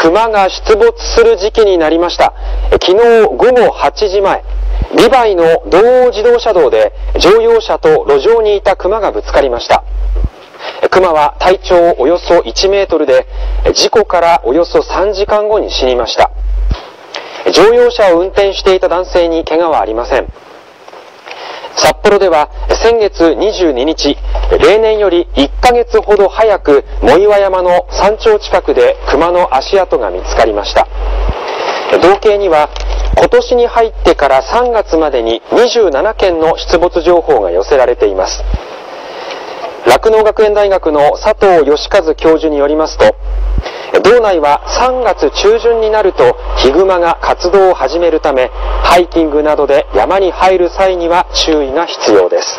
熊が出没する時期になりました。昨日午後8時前、リバイの道央自動車道で乗用車と路上にいた熊がぶつかりました。熊は体長およそ1メートルで、事故からおよそ3時間後に死にました。乗用車を運転していた男性に怪我はありません。札幌では先月22日、例年より1ヶ月ほど早く、藻岩山の山頂近くで熊の足跡が見つかりました。道警には、今年に入ってから3月までに27件の出没情報が寄せられています。酪農学園大学の佐藤義和教授によりますと、道内は3月中旬になるとヒグマが活動を始めるため、ハイキングなどで山に入る際には注意が必要です。